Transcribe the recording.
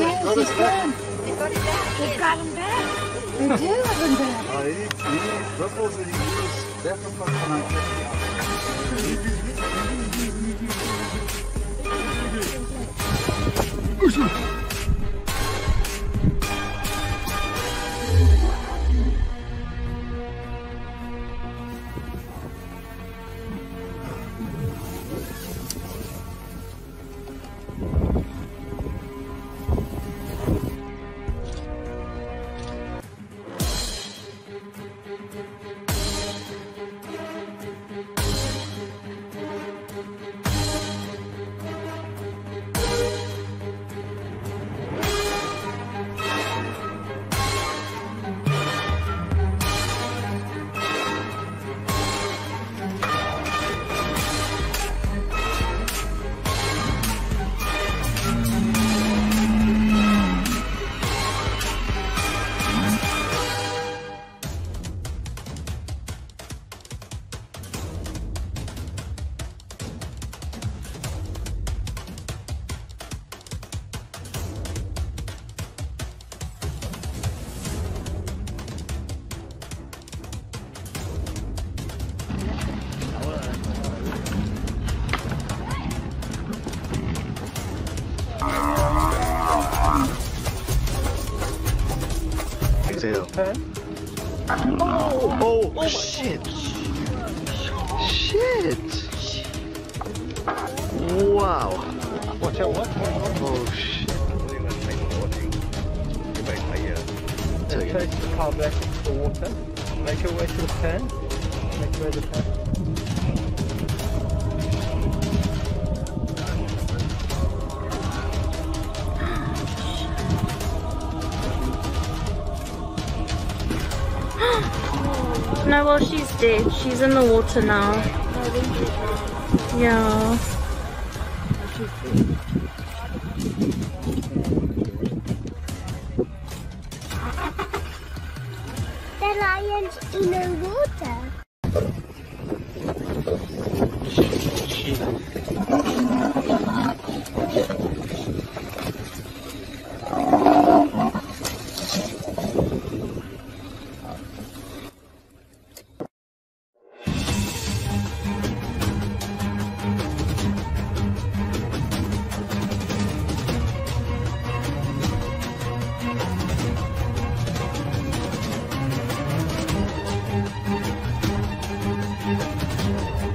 Yes, got he's it back. gone. They've got him back. They do have him back. He, he and he definitely it. Exhale. Oh, oh, shit. Shit. Wow. Watch out, what? Oh, shit. Take it. Take the car back into the water. Make your way to the pan. Make your way to the pan. Dead. She's in the water now. Yeah. The lion's in the water.